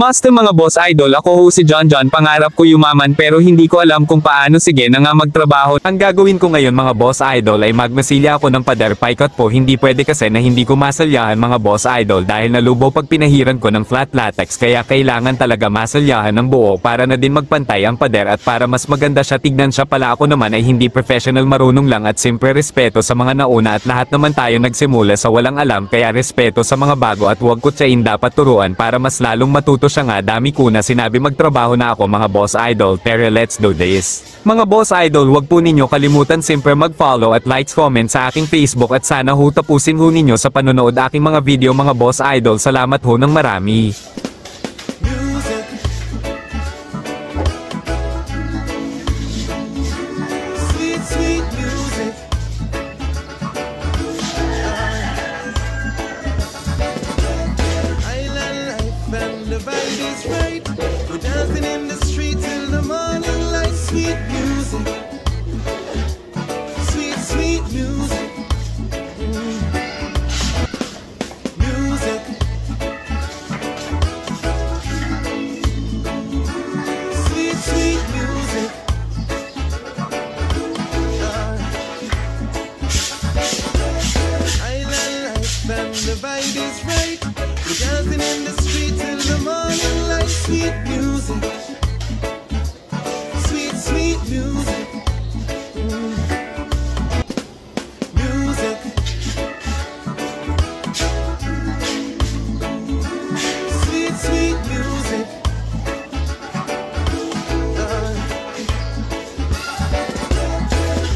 Master mga boss idol ako ho si John John pangarap ko yumaman pero hindi ko alam kung paano. Sige na nga magtrabaho. Ang gagawin ko ngayon mga boss idol ay magmasilya ako ng pader paikot po. Hindi pwede kasi na hindi ko masalyahan mga boss idol dahil nalubo pag pinahiran ko ng flat latex kaya kailangan talaga masalyahan ng buo para na din magpantay ang pader at para mas maganda siya. Tignan siya pala ako naman ay hindi professional marunong lang at simple respeto sa mga nauna at lahat naman tayo nagsimula sa walang alam kaya respeto sa mga bago at huwag kutsain dapat turuan para mas lalong matuto siya nga dami ko na sinabi magtrabaho na ako mga boss idol pero let's do this. Mga boss idol wag po ninyo kalimutan simple mag-follow at likes comment sa aking Facebook at sana ho tapusin ho ninyo sa panonood aking mga video mga boss idol. Salamat ho ng marami. Is. We're dancing in the street till the morning light. Sweet music. Sweet, sweet music. Music. Sweet, sweet music. Ah. Island life and the vibe is right. We're dancing in the street till the morning. Sweet music. Sweet, sweet music. Mm. Music. Sweet, sweet music.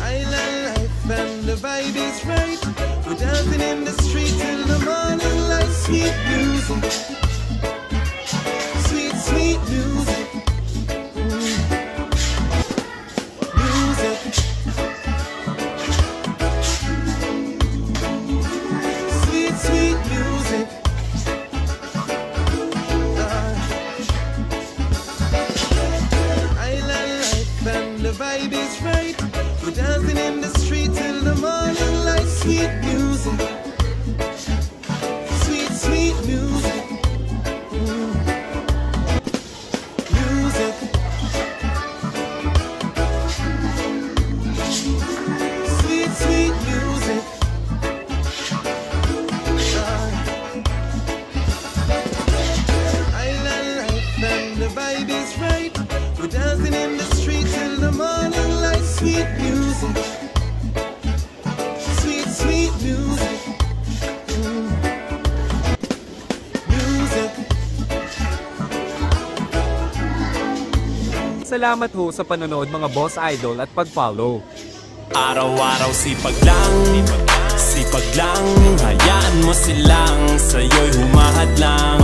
Island life and the vibe is right. We're dancing in the street till the morning light. Sweet music. Vibe is right. We're dancing in the street till the morning light. Sweet music. Sweet, sweet music. Salamat ho sa panonood mga boss idol at pag-follow. Araw-araw sipag lang Sipag lang Hayaan mo silang Sa'yo'y humahad lang